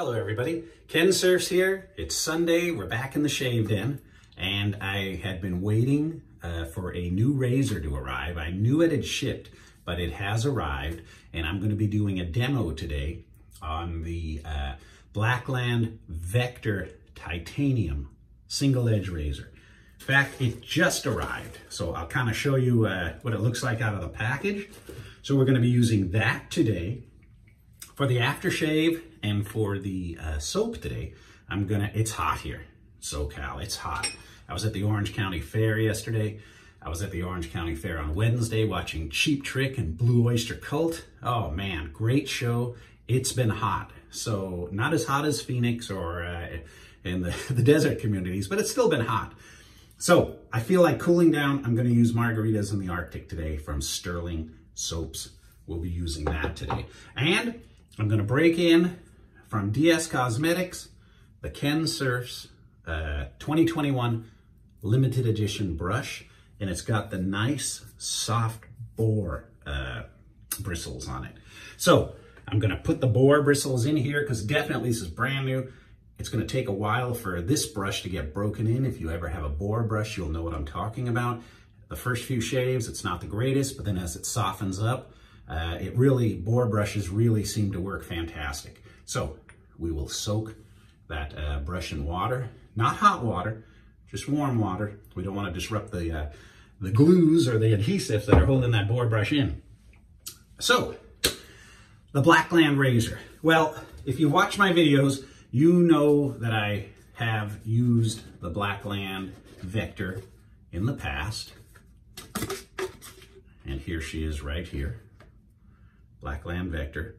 Hello everybody, Kensurfs here. It's Sunday, we're back in the shave den, and I had been waiting uh, for a new razor to arrive. I knew it had shipped, but it has arrived, and I'm gonna be doing a demo today on the uh, Blackland Vector Titanium single edge razor. In fact, it just arrived, so I'll kind of show you uh, what it looks like out of the package. So we're gonna be using that today. For the aftershave and for the uh, soap today, I'm gonna, it's hot here, SoCal, it's hot. I was at the Orange County Fair yesterday. I was at the Orange County Fair on Wednesday watching Cheap Trick and Blue Oyster Cult. Oh man, great show. It's been hot. So not as hot as Phoenix or uh, in the, the desert communities, but it's still been hot. So I feel like cooling down. I'm gonna use margaritas in the Arctic today from Stirling Soaps. We'll be using that today. And I'm gonna break in from DS Cosmetics, the Kensurfs uh, 2021 limited edition brush, and it's got the nice soft boar uh, bristles on it. So I'm gonna put the boar bristles in here because definitely this is brand new. It's gonna take a while for this brush to get broken in. If you ever have a boar brush, you'll know what I'm talking about. The first few shaves, it's not the greatest, but then as it softens up, uh, it really, boar brushes really seem to work fantastic. So we will soak that uh, brush in water, not hot water, just warm water. We don't want to disrupt the, uh, the glues or the adhesives that are holding that boar brush in. So, the Blackland razor. Well, if you watch my videos, you know that I have used the Blackland Vector in the past. And here she is right here. Blackland Vector.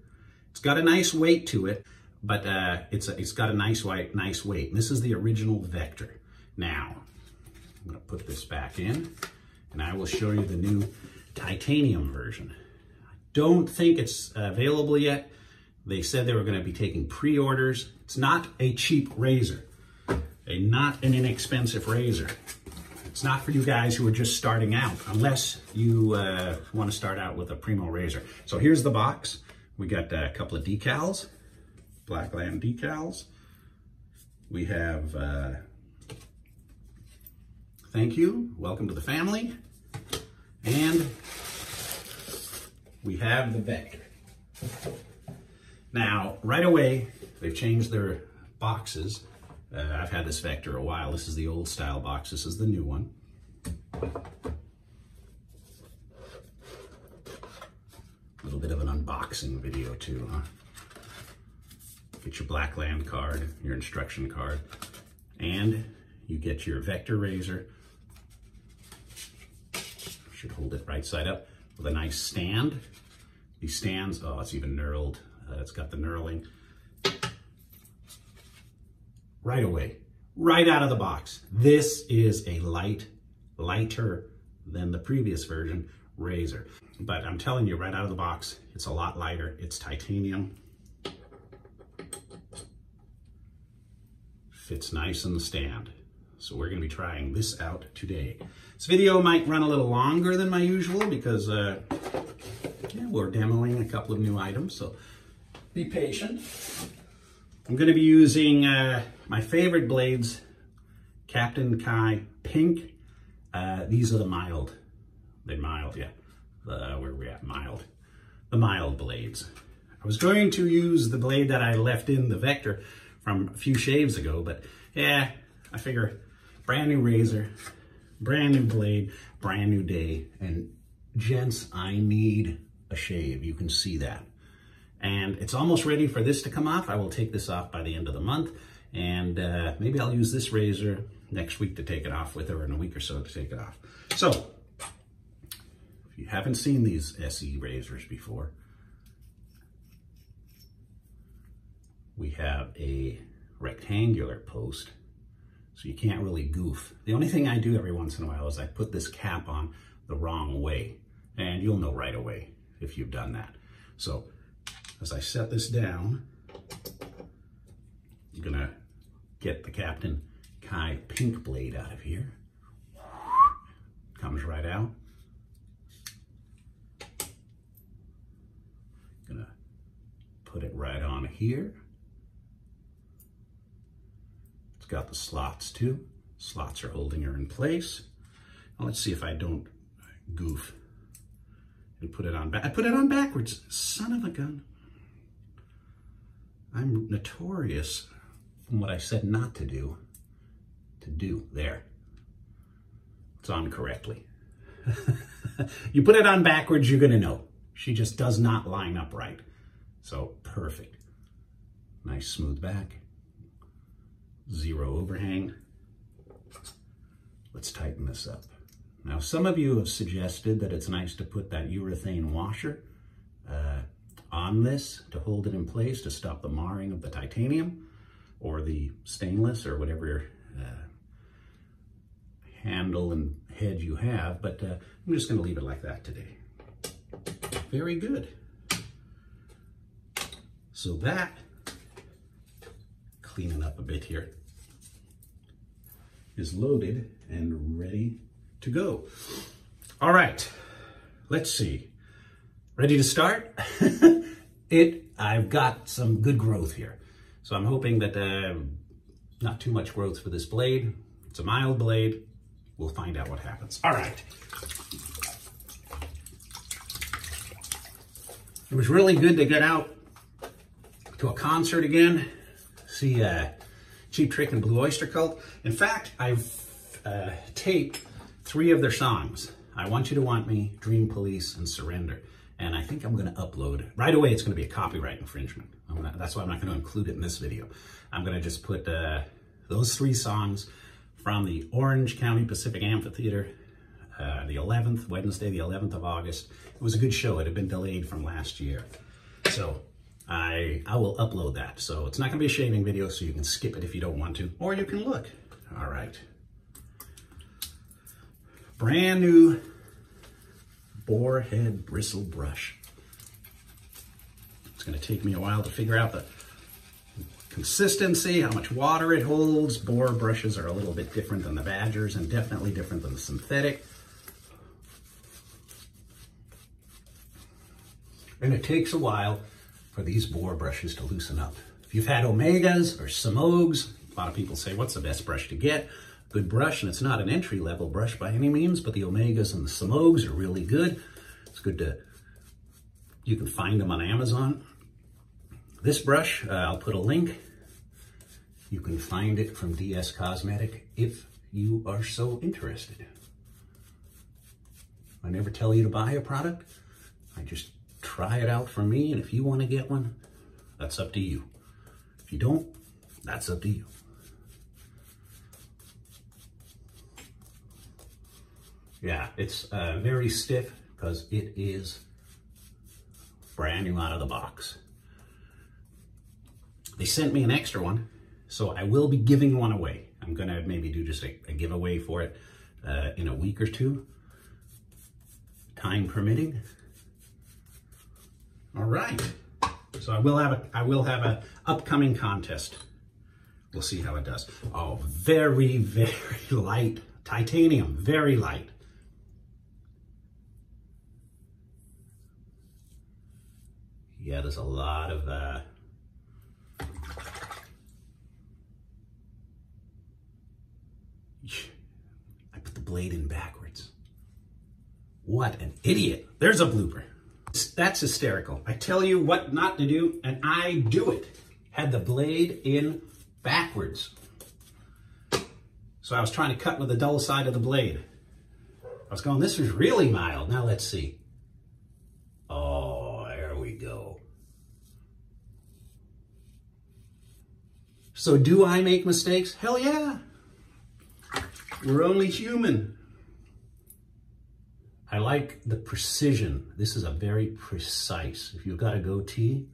It's got a nice weight to it, but uh, it's, a, it's got a nice white, nice weight. This is the original Vector. Now, I'm gonna put this back in and I will show you the new titanium version. I don't think it's available yet. They said they were gonna be taking pre-orders. It's not a cheap razor, a not an inexpensive razor. It's not for you guys who are just starting out, unless you uh, want to start out with a Primo razor. So here's the box. We got a couple of decals, Blackland decals. We have, uh, thank you, welcome to the family. And we have the Vector. Now, right away, they've changed their boxes uh, I've had this Vector a while. This is the old style box. This is the new one. A little bit of an unboxing video too, huh? Get your Blackland card, your instruction card, and you get your Vector razor. Should hold it right side up with a nice stand. These stands, oh, it's even knurled. Uh, it's got the knurling right away, right out of the box. This is a light, lighter than the previous version razor. But I'm telling you right out of the box, it's a lot lighter. It's titanium. Fits nice in the stand. So we're gonna be trying this out today. This video might run a little longer than my usual because uh, yeah, we're demoing a couple of new items, so be patient. I'm going to be using uh, my favorite blades, Captain Kai Pink. Uh, these are the mild. They're mild, yeah. The, where are we at? Mild. The mild blades. I was going to use the blade that I left in the Vector from a few shaves ago, but yeah, I figure brand new razor, brand new blade, brand new day, and gents, I need a shave. You can see that and it's almost ready for this to come off. I will take this off by the end of the month and uh, maybe I'll use this razor next week to take it off with or in a week or so to take it off. So if you haven't seen these SE razors before, we have a rectangular post so you can't really goof. The only thing I do every once in a while is I put this cap on the wrong way and you'll know right away if you've done that. So as I set this down, I'm gonna get the Captain Kai pink blade out of here. Comes right out. Gonna put it right on here. It's got the slots too. Slots are holding her in place. Now let's see if I don't goof and put it on back. I put it on backwards. Son of a gun. I'm notorious from what I said not to do, to do. There. It's on correctly. you put it on backwards, you're going to know. She just does not line up right. So perfect. Nice smooth back. Zero overhang. Let's tighten this up. Now, some of you have suggested that it's nice to put that urethane washer on this to hold it in place to stop the marring of the titanium or the stainless or whatever uh, handle and head you have, but uh, I'm just gonna leave it like that today. Very good. So that, cleaning up a bit here, is loaded and ready to go. All right, let's see. Ready to start? it, I've got some good growth here. So I'm hoping that uh, not too much growth for this blade. It's a mild blade. We'll find out what happens. All right. It was really good to get out to a concert again, see uh, Cheap Trick and Blue Oyster Cult. In fact, I've uh, taped three of their songs. I Want You to Want Me, Dream Police, and Surrender. And I think I'm gonna upload, right away it's gonna be a copyright infringement. That's why I'm not gonna include it in this video. I'm gonna just put uh, those three songs from the Orange County Pacific Amphitheater, uh, the 11th, Wednesday, the 11th of August. It was a good show. It had been delayed from last year. So I, I will upload that. So it's not gonna be a shaving video, so you can skip it if you don't want to, or you can look. All right. Brand new boar head bristle brush. It's gonna take me a while to figure out the consistency, how much water it holds. Boar brushes are a little bit different than the Badgers and definitely different than the synthetic. And it takes a while for these boar brushes to loosen up. If you've had Omegas or Semogues, a lot of people say, what's the best brush to get? Good brush, and it's not an entry-level brush by any means, but the Omegas and the Semogues are really good. It's good to, you can find them on Amazon. This brush, uh, I'll put a link. You can find it from DS Cosmetic if you are so interested. I never tell you to buy a product. I just try it out for me, and if you want to get one, that's up to you. If you don't, that's up to you. Yeah, it's uh, very stiff because it is brand new out of the box. They sent me an extra one, so I will be giving one away. I'm gonna maybe do just a, a giveaway for it uh, in a week or two, time permitting. All right, so I will have a I will have a upcoming contest. We'll see how it does. Oh, very very light titanium, very light. Yeah, there's a lot of uh, I put the blade in backwards. What an idiot. There's a blooper. That's hysterical. I tell you what not to do, and I do it. Had the blade in backwards. So I was trying to cut with the dull side of the blade. I was going, this is really mild. Now let's see. Oh, there we go. So do I make mistakes? Hell yeah. We're only human. I like the precision. This is a very precise. If you've got a goatee,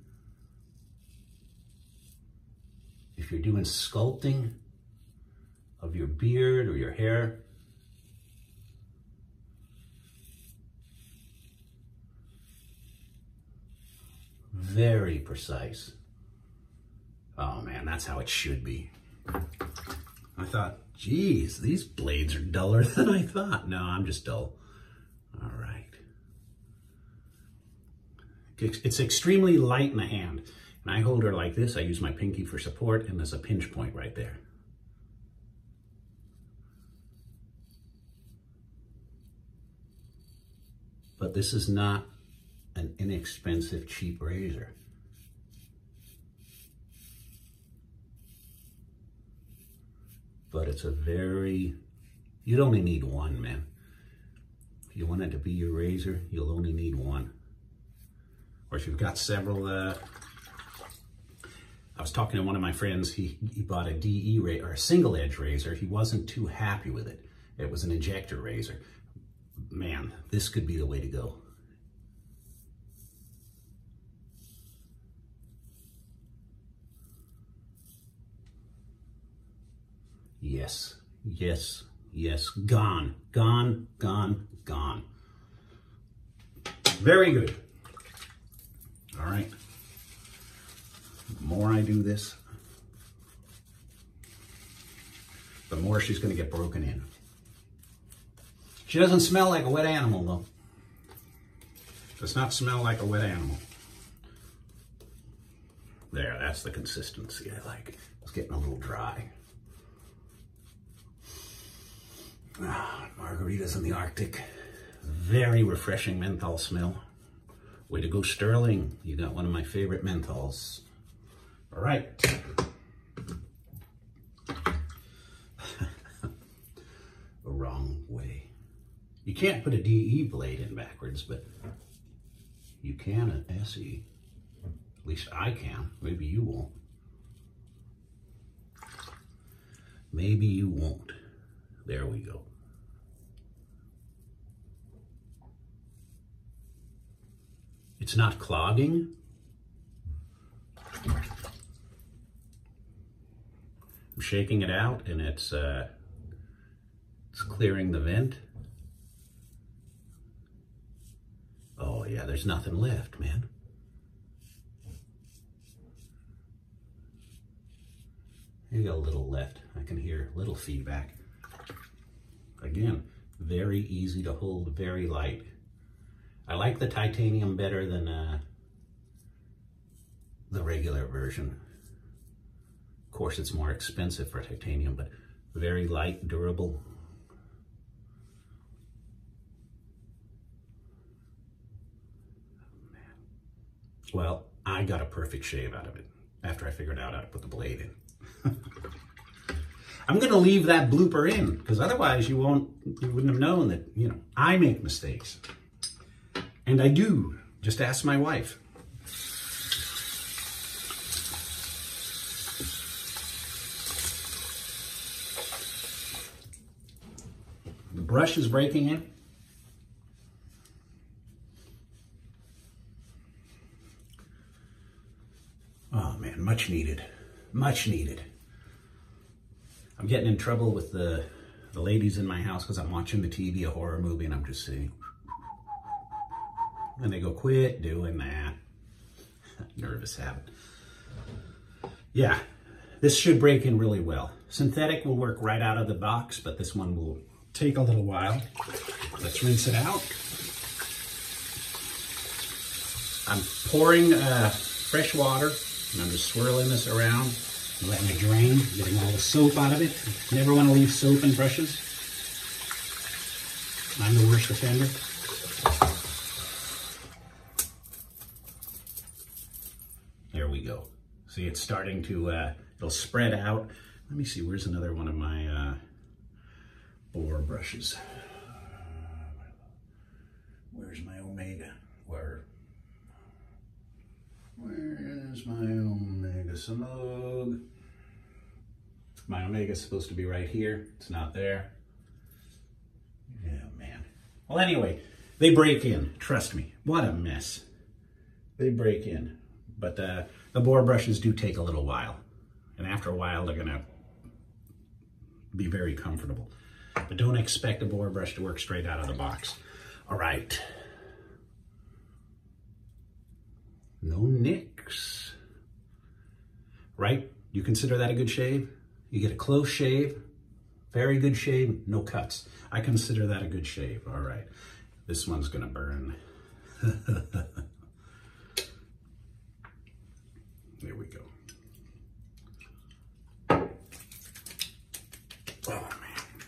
if you're doing sculpting of your beard or your hair, very precise. Oh man, that's how it should be. I thought, geez, these blades are duller than I thought. No, I'm just dull. All right. It's extremely light in the hand. And I hold her like this. I use my pinky for support and there's a pinch point right there. But this is not an inexpensive, cheap razor. But it's a very, you'd only need one, man. If you want it to be your razor, you'll only need one. Or if you've got several, uh, I was talking to one of my friends, he, he bought a DE or a single edge razor. He wasn't too happy with it. It was an injector razor. Man, this could be the way to go. Yes, yes, yes. Gone, gone, gone, gone. Very good. All right. The more I do this, the more she's going to get broken in. She doesn't smell like a wet animal, though. Does not smell like a wet animal. There, that's the consistency I like. It's getting a little dry. Ah, margaritas in the Arctic. Very refreshing menthol smell. Way to go, Stirling. You got one of my favorite menthols. All right. wrong way. You can't put a DE blade in backwards, but you can an SE. At least I can. Maybe you won't. Maybe you won't. There we go. It's not clogging. I'm shaking it out and it's uh, it's clearing the vent. Oh yeah, there's nothing left, man. Maybe a little left. I can hear a little feedback. Again, very easy to hold, very light. I like the titanium better than uh, the regular version. Of course, it's more expensive for titanium, but very light, durable. Well, I got a perfect shave out of it after I figured out how to put the blade in. I'm going to leave that blooper in because otherwise you won't, you wouldn't have known that, you know, I make mistakes. And I do. Just ask my wife. The brush is breaking in. Oh man, much needed. Much needed. I'm getting in trouble with the, the ladies in my house because I'm watching the TV, a horror movie, and I'm just sitting. And they go, quit doing that. Nervous habit. Yeah, this should break in really well. Synthetic will work right out of the box, but this one will take a little while. Let's rinse it out. I'm pouring uh, fresh water and I'm just swirling this around letting it drain, getting all the soap out of it. Never want to leave soap in brushes. I'm the worst offender. There we go. See, it's starting to, uh, it'll spread out. Let me see, where's another one of my uh, boar brushes? Where's my Omega? Where? Where's my Omega Smooth? My Omega is supposed to be right here. It's not there. Yeah, man. Well, anyway, they break in. Trust me. What a mess. They break in. But uh, the boar brushes do take a little while. And after a while, they're going to be very comfortable. But don't expect a boar brush to work straight out of the box. All right. No nicks. Right? You consider that a good shave? You get a close shave, very good shave, no cuts. I consider that a good shave. All right. This one's to burn. there we go. Oh, man.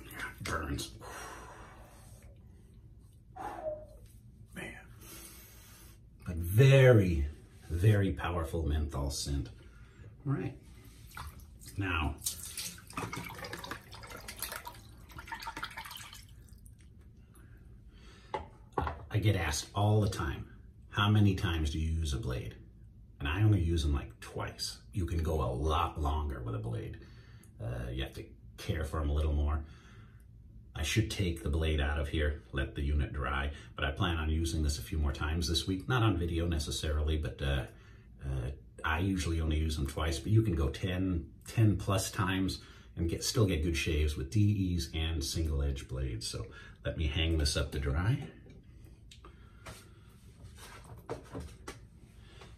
Yeah, burns. Man. But Very, very powerful menthol scent. All right. Now, I get asked all the time, how many times do you use a blade? And I only use them like twice. You can go a lot longer with a blade. Uh, you have to care for them a little more. I should take the blade out of here, let the unit dry, but I plan on using this a few more times this week. Not on video necessarily, but uh, uh, I usually only use them twice, but you can go 10, 10 plus times and get still get good shaves with DEs and single edge blades. So let me hang this up to dry.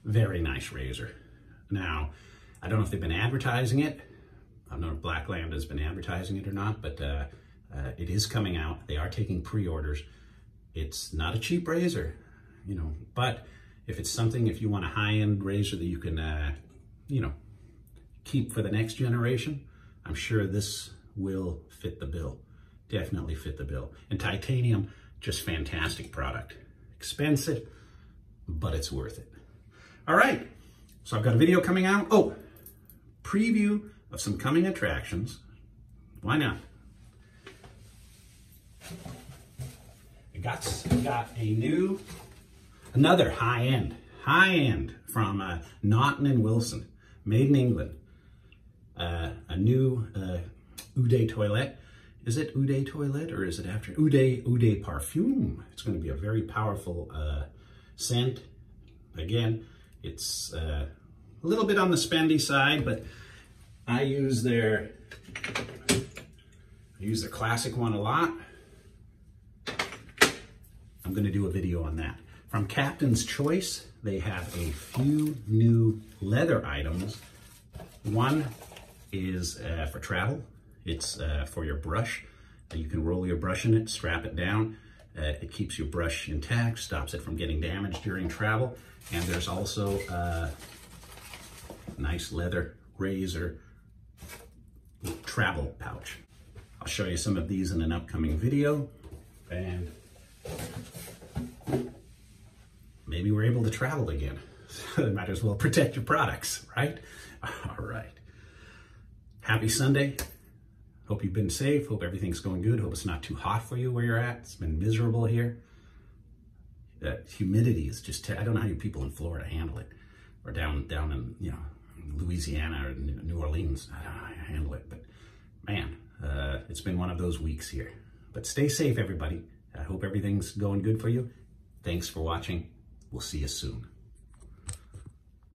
Very nice razor. Now, I don't know if they've been advertising it. I don't know if Blackland has been advertising it or not, but uh, uh, it is coming out. They are taking pre-orders. It's not a cheap razor, you know, but if it's something, if you want a high-end razor that you can, uh, you know, keep for the next generation, I'm sure this will fit the bill. Definitely fit the bill. And titanium, just fantastic product. Expensive, but it's worth it. All right, so I've got a video coming out. Oh, preview of some coming attractions. Why not? I got, got a new, another high-end, high-end from uh, Naughton and Wilson, made in England. Uh, a new uh, toilet. Is it Eau toilet or is it after Eau de, Parfum? It's going to be a very powerful uh, scent. Again, it's uh, a little bit on the spendy side, but I use their, I use the classic one a lot. I'm gonna do a video on that. From Captain's Choice, they have a few new leather items. One is uh, for travel. It's uh, for your brush. You can roll your brush in it, strap it down. Uh, it keeps your brush intact, stops it from getting damaged during travel. And there's also a nice leather razor travel pouch. I'll show you some of these in an upcoming video. And maybe we're able to travel again. So might as well protect your products, right? All right. Happy Sunday. Hope you've been safe. Hope everything's going good. Hope it's not too hot for you where you're at. It's been miserable here. That humidity is just, I don't know how you people in Florida handle it. Or down, down in, you know, Louisiana or New Orleans. I don't know how handle it. But man, uh, it's been one of those weeks here. But stay safe, everybody. I hope everything's going good for you. Thanks for watching. We'll see you soon.